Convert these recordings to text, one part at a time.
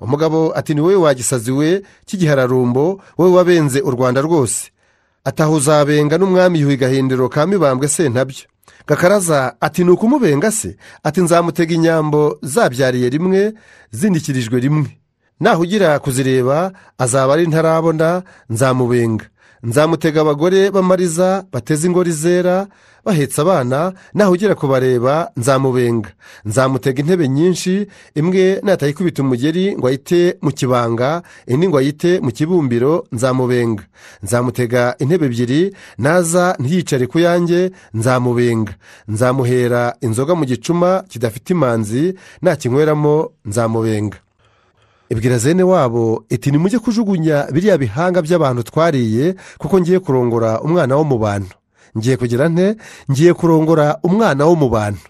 umugabo ati ni wowe wagisazi we cy'igihararumbo wowe wabenze u rwanda rwose. Ataha uzabenga n'umwami yuhi gahindiro ka mibambwe se ntabyo gakaraza ati ni ukumubenga se? Ati nzamutega inyambo zabyariye rimwe zindikirijwe rimwe. Naho ugira kuzireba azaba ari ntarabona nzamubenga. Nzamutega abagore b'amariza bateze ingori zera bahetse abana naho ugira kubareba nzamubenga. Nzamutega intebe nyinshi imwe natayikubita umugeri ngo ayite mu kibanga indi ngo ayite mu kibumbiro nzamubenga. Nzamutega intebe ebyiri naza ntiyicare ku yanjye nzamubenga. Nzamuhera inzoga mu gicuma kidafite imanzi nakinyweramo nzamubenga. Ibwira zene wabo iti nimujye kujugunya biriya bihanga by'abantu twariye kuko ngiye kurongora umwana wo mu bantu. Ngiye kugira nte? Ngiye kurongora umwana wo mu bantu.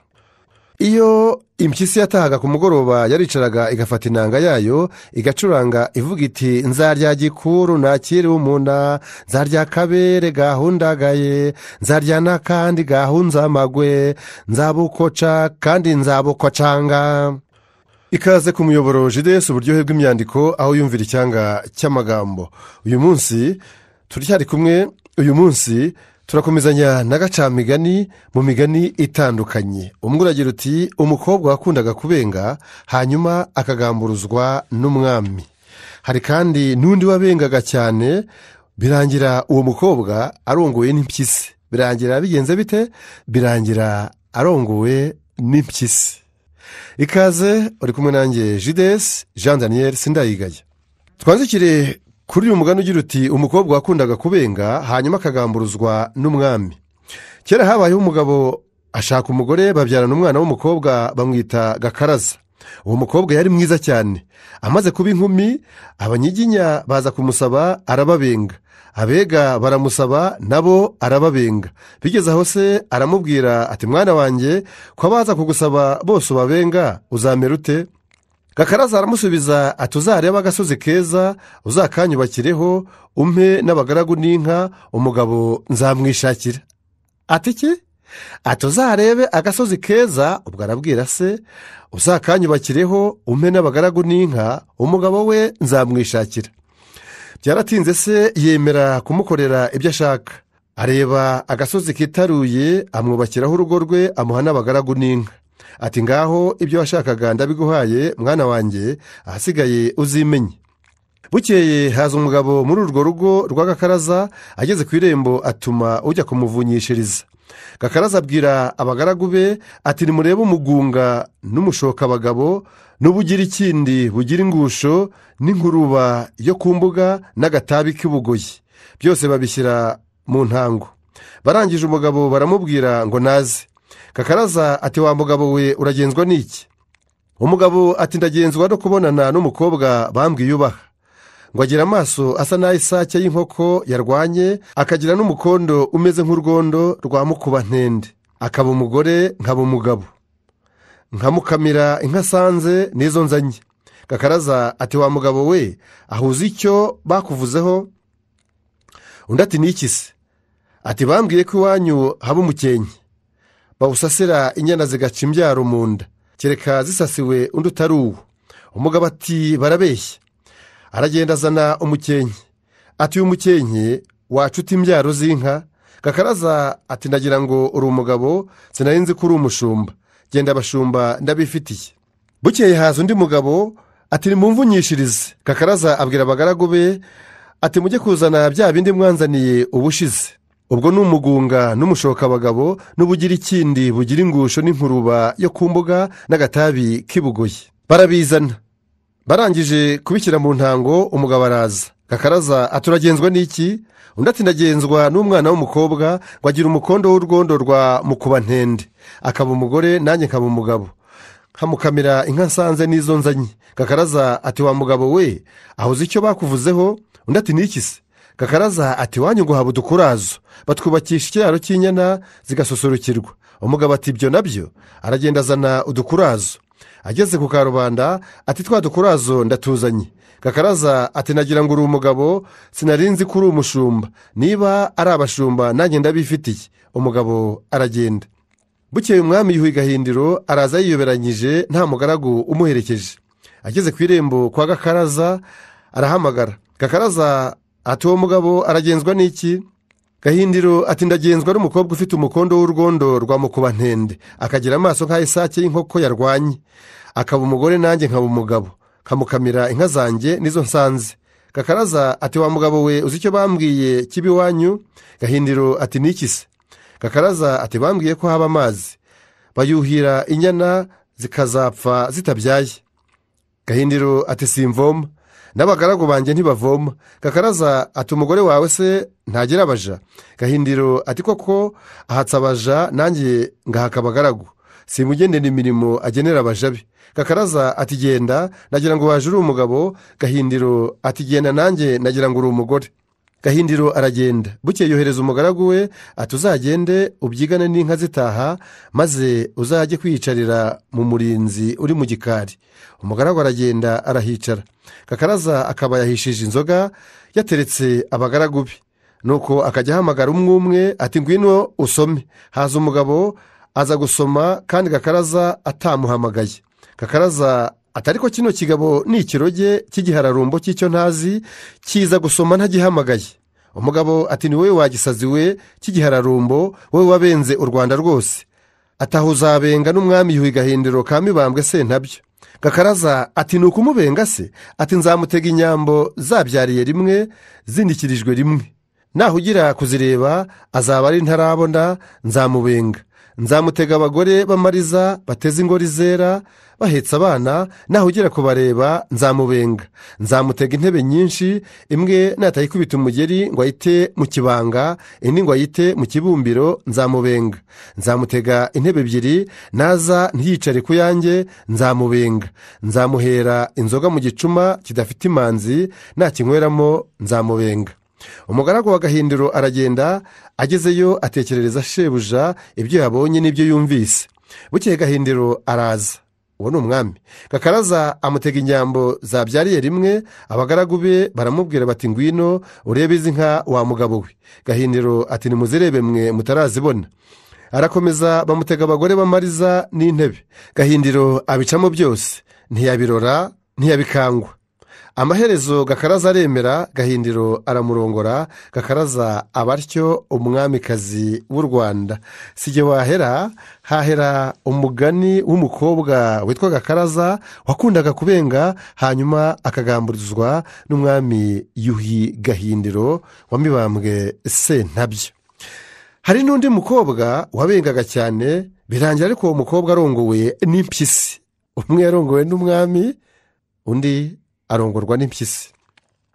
Iyo impyisi yatahaga ku mugoroba yaricaraga igafata inanga yayo igacuranga ivuga iti nzarya gikuru nakiri umuna nzarya kabere gahundagaye nzarya n'akandi gahunze amagwe nzabukoca kandi nzabukocanga ikaze ku muyoboro jidesi uburyohe bw'imyandiko aho yumvira icyanga cy'amagambo. Uyu munsi turacyari kumwe uyu munsi turakomezanya na gacamigani mu migani itandukanye. Umwe uragira uti umukobwa wakundaga kubenga hanyuma akagamburuzwa n'umwami. Hari kandi n'undi wabengaga cyane birangira uwo mukobwa arongowe n'impyisi. Birangira bigenze bite? Birangira arongowe n'impyisi. Ikaze uri kumwe nanjye jidesi jean daniel sindayigaya twanzikire kuri uyu mugani ugira uti umukobwa wakundaga kubenga hanyuma akagamburuzwa n'umwami. Kera habayeho umugabo ashaka umugore babyarana umwana w'umukobwa bamwita gakaraza. Uwo mukobwa yari mwiza cyane. Amaze kuba inkumi abanyiginya baza kumusaba arababenga. Abega baramusaba nabo arababenga. Bigeze aho se aramubwira ati mwana wanjye ko abaza kugusaba bose ubabenga uzamera ute? Gakaraza aramusubiza ati uzarebe agasozi keza uzakanyubakireho umpe n'abagaragu n'inka umugabo nzamwishakira. Ati ki ati uzarebe agasozi keza ubwo arabwira se uzakanyubakireho umpe n'abagaragu n'inka umugabo we nzamwishakira. Byaratinze se yemera kumukorera ibyo ashaka. Areba agasozi kitaruye amwubakiraho urugo rwe amuha n'abagaragu n'inka. Ati ngaho ibyo washakaga ndabiguhaye mwana wanjye ahasigaye uzimenye. Bukeye haza umugabo muri urwo rugo rwa gakaraza ageze ku irembo atuma ujya kumuvunyishiriza. Gakaraza abwira abagaragu be ati nimurebe umugunga n'umushokabagabo n'ubugira ikindi bugira ingusho n'inkuruba yo ku mbuga n'agatabi k'ibugoyi. Byose babishyira mu ntango. Barangije umugabo baramubwira ngo naze. Kakaraza ati wa mugabo we uragenzwa n'iki? Umugabo ati ndagenzwa no kubonana n'umukobwa bambwiye ubaha. Ngo agire amaso asa n'ay'isake y'inkoko yarwanye akagira n'umukondo umeze nk'urwondo rwa mukuba ntende akaba umugore nkaba umugabo. Nkamukamira inka asanze n'izo nzanye gakaraza ati wa mugabo we ahuze icyo bakuvuzeho? Undi ati n'iki se? Ati bambwiye ko iwanyu haba umukenke. Bawusasira inyana zigaca imbyaro mu nda. Kereka zisasiwe undi utari uwo. Umugabo ati barabeshya. Aragenda azana umukenke. Ati uyu mukenke wacuta imbyaro z'inka? Gakaraza ati ndagira ngo uri umugabo sinari nzi ko uri umushumba. Genda abashumba ndabifitiye. Bukeye haza undi mugabo ati nimumvunyishirize gakaraza abwira abagaragu be ati mujye kuzana bya bindi mwanzaniye ubushize. Ubwo ni umugunga n'umushokabagabo n'ubugira ikindi bugira ingusho n'inkuruba yo ku mbuga n'agatabi k'ibugoyi. Barabizana. Barangije kubishyira mu ntango umugabo araza. Gakaraza aturagenzwa n'iki? Undi ati ndagenzwa n'umwana w'umukobwa ngo agire umukondo w'urwondo rwa mukubantende. Akaba umugore nanjye nkaba umugabo. Nkamukamira inka nsanze n'izo nzanye. Gakaraza ati wa mugabo we ahuze icyo bakuvuzeho? Undi ati n'iki se? Gakaraza ati wanyu ngo haba udukurazo batwubakisha ikiraro cy'inyana zigasusurukirwa umugabo ati ibyo na byo? Aragenda azana udukurazo. Ageze ku karubanda ati twa dukurazo ndatuzanye. Gakaraza ati nagira ngo uri umugabo sinarinzi ko uri umushumba. Niba ari abashumba nanjye ndabifitiye. Umugabo aragenda. Bukeye umwami yuhi gahindiro araza yiyoberanyije nta mugaragu umuherekeje. Ageze ku irembo kwa gakaraza arahamagara. Gakaraza ati uwo mugabo aragenzwa n'iki? Gahindiro ati ndagenzwa n'umukobwa ufite umukondo w'urwondo rwa mukubantende akagira amaso nk'ay'isake y'inkoko yarwanye. Akaba umugore nanjye nkaba umugabo. Kamukamira inka zanjye nizo nsanze. Gakaraza ati wa mugabo we uzi icyo bambwiye cy'ibiwanyu? Gahindiro ati nikise gakaraza ati bambwiye ko haba amazi. Bayuhira inyana zikazapfa zitabyaye. Gahindiro ati simvoma. N'abagaragu banjye ntibavoma. Gakaraza ati umugore wawe se ntagira abaja? Gahindiro ati koko ahatse abaja nanjye ngahaka abagaragu. Simugendera imirimo agenera abaja be. Gakaraza ati genda nagira ngo waje uri umugabo gahindiro ati genda nanjye nagira ngo uri umugore. Gahindiro aragenda. Bukeye yohereza umugaragu we ati uzagende ubyigane n'inka zitaha maze uzajye kwiyicarira mu murinzi uri mu gikari. Umugaragu aragenda arahicara. Gakaraza akaba yahishije inzoga yateretse abagaragu be. Nuko akajya ahamagara umwe umwe ati ngwino usome. Haza umugabo aza gusoma kandi gakaraza atamuhamagaye. Gakaraza atari ko kino kigabo ni ikiroge cy'igihararumbo cy'icyo ntazi kiza gusoma ntagihamagaye. Umugabo ati ni wowe wagisaziwe cy'igihararumbo wowe wabenze u rwanda rwose. Ataha uzabenga n'umwami yuhi gahindiro ka mibambwe se ntabyo gakaraza ati ni ukumubenga se? Ati nzamutega inyambo zabyariye rimwe zindikirijwe rimwe. Naho ugira kuzireba azaba ari ntarabona nzamubenga. Nzamutega abagore b'amariza bateze ingori zera bahetse abana naho ugira kubareba nzamubenga. Nzamutega intebe nyinshi imwe natayikubita umugeri ngo ayite mu kibanga indi ngo ayite mu kibumbiro nzamubenga. Nzamutega intebe ebyiri naza ntiyicare ku yanjye nzamubenga. Nzamuhera inzoga mu gicuma kidafite imanzi nakinyweramo nzamubenga. Umugaragu wa gahindiro aragenda agezeyo atekerereza shebuja ibyo yabonye n'ibyo yumvise. Bukeye gahindiro araza. Uwo ni umwami. Gakaraza amutega inyambo zabyariye rimwe abagaragu be baramubwira bati ngwino urebe izi nka wa mugabo we. Gahindiro ati nimuzirebe mwe mutarazibona. Arakomeza bamutega abagore b'amariza n'intebe. Gahindiro abicamo byose. Ntiyabirora ntiyabikangwa. Amaherezo gakaraza aremera gahindiro aramurongora gakaraza aba atyo umwamikazi w'u rwanda. Sijye wahera hahera umugani w'umukobwa witwa gakaraza wakundaga kubenga hanyuma akagamburizwa n'umwami yuhi gahindiro wa mibambwe se ntabyo hari n'undi mukobwa wabengaga cyane birangira ariko uwo mukobwa arongowe n'impyisi. Umwe yarongowe n'umwami undi arongorwa n'impyisi.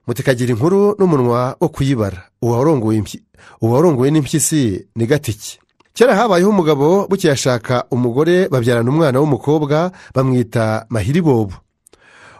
Mutikagira inkuru n'umunwa wo kuyibara uwarongowe n'impyisi ni gatiki. Kera habayeho umugabo bukeye ashaka umugore babyarana umwana w'umukobwa bamwita mahiribobo.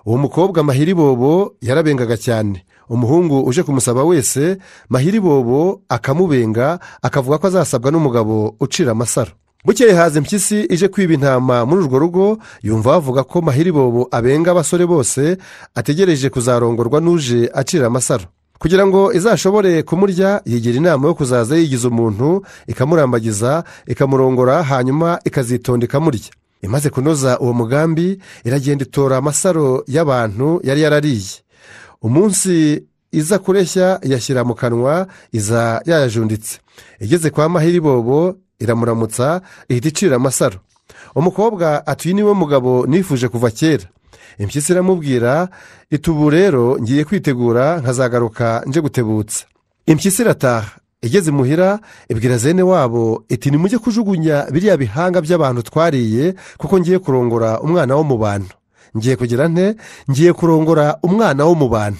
Uwo mukobwa mahiribobo yarabengaga cyane. Umuhungu uje kumusaba wese mahiribobo akamubenga akavuga ko azasabwa n'umugabo ucira amasaro. Bukeye haza impyisi ije kwiba intama muri urwo rugo yumva bavuga ko mahiribobo abenga abasore bose ategereje kuzarongorwa n'uje acira amasaro. Kugira ngo izashobore kumurya yigira inama yo kuzaza yigiza umuntu ikamurambagiza ikamurongora hanyuma ikazitonda ikamurya. Imaze kunoza uwo mugambi iragenda itora amasaro y'abantu yari yarariye. Umunsi iza kureshya yashyira mu kanwa iza yayajunditse. Igeze kwa mahiribobo iramuramutsa ihita icira amasaro. Umukobwa atuye ni we mugabo nifuje kuva kera. Impyisi iramubwira itubu rero ngiye kwitegura nkazagaruka nje gutebutsa. Impyisi irataha. Igeze imuhira ibwira zene wabo iti nimujye kujugunya biriya bihanga by'abantu twariye kuko ngiye kurongora umwana wo mu bantu. Ngiye kugira nte? Ngiye kurongora umwana wo mu bantu.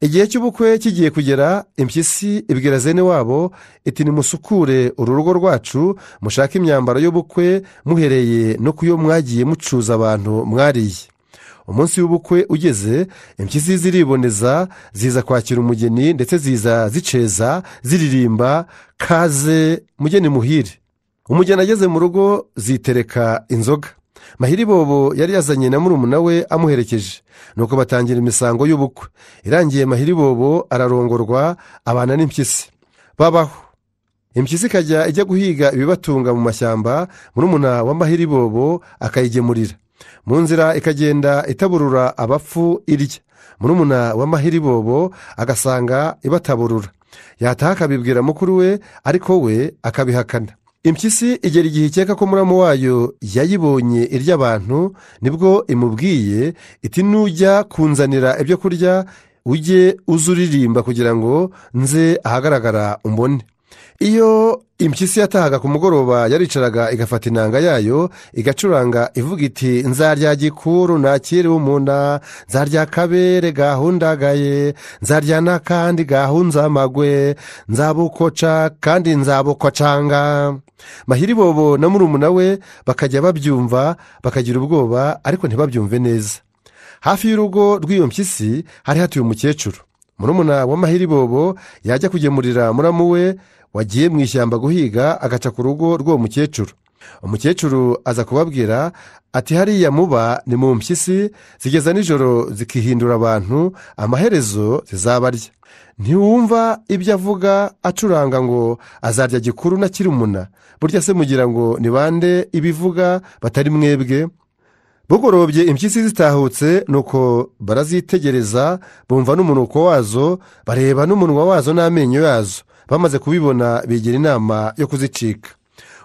Igihe cy'ubukwe kigiye kugera impyisi ibwira zene wabo iti nimusukure uru rugo rwacu mushake imyambaro y'ubukwe muhereye no ku yo mwagiye mucuza abantu mwariye. Umunsi w'ubukwe ugeze impyisi ziriboneza ziza kwakira umugeni ndetse ziza ziceza ziririmba kaze mugeni muhire. Umugeni ageze mu rugo zitereka inzoga. Mahiribobo yari yazanye na murumuna we amuherekeje. Nuko batangira imisango y'ubukwe. Irangiye mahiribobo ararongorwa abana n'impyisi. Babaho. Impyisi ikajya ijya guhiga ibibatunga mu mashyamba murumuna wa mahiribobo akayigemurira. Mu nzira ikagenda itaburura abapfu irya. Murumuna w'amahiribobo agasanga ibataburura. Yataha akabibwira mukuru we ariko we akabihakana. Impyisi igera igihe ikeka ko muramu wayo yayibonye irya abantu ni bwo imubwiye iti nujya kunzanira ibyo kurya ujye uza uririmba kugira ngo nze ahagaragara umbone. Iyo impyisi yatahaga ku mugoroba yaricaraga igafata inanga yayo igacuranga ivuga iti nzarya gikuru nakiriwe umunda nzarya kabere gahundagaye nzarya n'akandi gahunze amagwe nzabukoca kandi nzabukocanga mahiribobo na murumuna we bakajya babyumva bakagira ubwoba ariko ntibabyumve neza. Hafi y'urugo rw'iyo mpyisi hari hatuye umukecuru. Murumuna w'amahiribobo yajya kugemurira muramu we wagiye mu ishyamba guhiga agaca ku rugo rw'uwo mukecuru. Umukecuru aza kubabwira ati hariya muba ni mu mpyisi zigeza nijoro zikihindura abantu amaherezo zizabarya. Ntiwumva ibyo avuga acuranga ngo azarya gikuru na kirumuna. Burya se mugira ngo ni bande ibivuga batari mwebwe? Bugorobye impyisi zitahutse nuko barazitegereza bumva n'umunuko wazo bareba n'umunwa wazo n'amenyo yazo. Bamaze kubibona bigira inama yo kuzicika.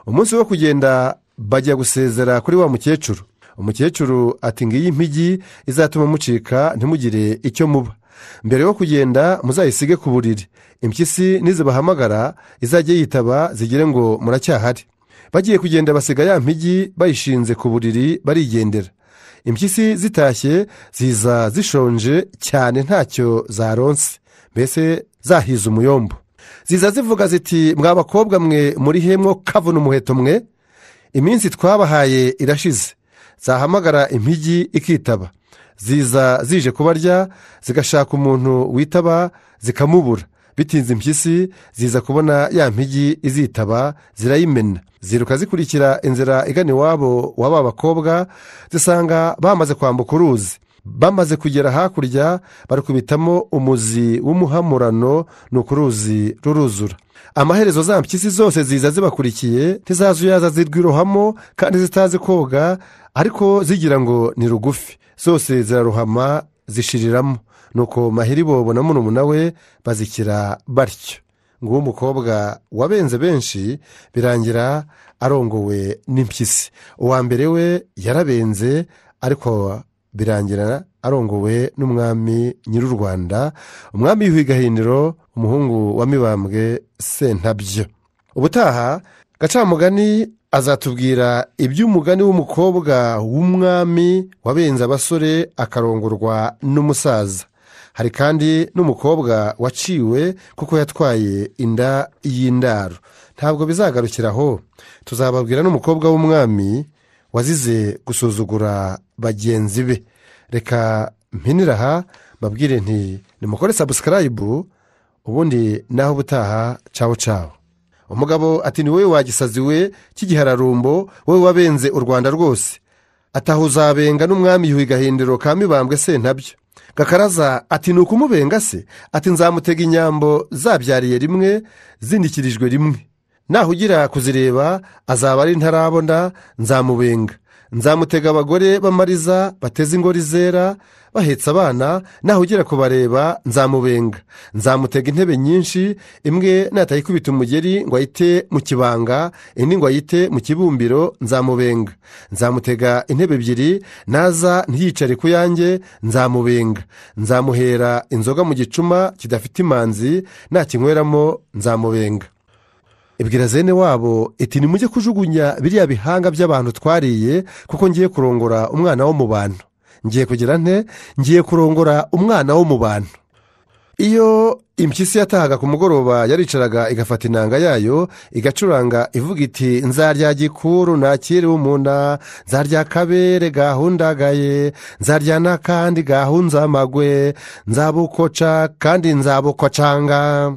Umunsi wo kugenda bajya gusezera kuri wa mukecuru. Umukecuru ati ngiyi impigi izatuma mucika ntimugire icyo muba. Mbere yo kugenda muzayisige ku buriri. Impyisi nizibahamagara izajye yitaba zigire ngo muracyahari. Bagiye kugenda basiga ya mpigi bayishinze ku buriri barigendera. Impyisi zitashye ziza zishonje cyane ntacyo zaronse. Mbese zahize umuyombo. Ziza zivuga ziti mwa bakobwa mwe muri hemwo kavuna umuheto mwe? Iminsi twabahaye irashize. Zahamagara impigi ikitaba. Ziza zije kubarya zigashaka umuntu witaba zikamubura. Bitinze impyisi ziza kubona ya mpigi izitaba zirayimena. Ziruka zikurikira inzira igana iwabo w'aba bakobwa zisanga bamaze kwambuka uruzi. Bamaze kugera hakurya barukubitamo umuzi w'umuhamurano ni uko uruzi ruruzura. Amaherezo za mpyisi zose ziza zibakurikiye ntizazuyaza zirwirohamo kandi zitazi koga ariko zigira ngo ni rugufi. Zose ziraruhama zishiriramo. Nuko mahiribobo na murumuna we bazikira batyo. Nguwo umukobwa wabenze benshi birangira arongowe n'impyisi. Uwa mbere we yarabenze ariko birangira arongowe n'umwami nyir'u rwanda umwami yuhi gahindiro umuhungu wa mibambwe sentabyo. Ubutaha gacamugani azatubwira iby'umugani w'umukobwa w'umwami wabenze abasore akarongorwa n'umusaza. Hari kandi n'umukobwa waciwe kuko yatwaye inda y'indaro. Ntabwo bizagarukira aho. Tuzababwira n'umukobwa w'umwami wazize gusuzugura bagenzi be. Reka mpinira aha babwire nti nimukore sabusikarayibu ubundi naho ubutaha cawo cawo umugabo ati ni wowe wagisazi we cy'igihararumbo wowe wabenze u rwanda rwose. Ataha uzabenga n'umwami yuhi gahindiro ka mibambwe sentabyo. Gakaraza ati ni ukumubenga se? Ati nzamutega inyambo zabyariye rimwe zindikirijwe rimwe. Naho ugira kuzireba azaba ari ntarabona nzamubenga. Nzamutega abagore b'amariza bateze ingori zera bahetse abana naho ugira kubareba nzamubenga. Nzamutega intebe nyinshi imwe natayikubita umugeri ngo ayite mu kibanga indi ngo ayite mu kibumbiro nzamubenga. Nzamutega intebe ebyiri naza ntiyicare ku yanjye nzamubenga. Nzamuhera inzoga mu gicuma kidafite imanzi nakinyweramo nzamubenga. Ibwira zene wabo iti nimujye kujugunya biriya bihanga by'abantu twariye kuko ngiye kurongora umwana wo mu bantu. Ngiye kugira nte? Ngiye kurongora umwana wo mu bantu. Iyo impyisi yatahaga ku mugoroba yaricaraga igafata inanga yayo igacuranga ivuga iti nzarya gikuru nakiriwe umunda nzarya kabere gahundagaye nzarya n'akandi gahunze amagwe nzabukoca kandi nzabukocanga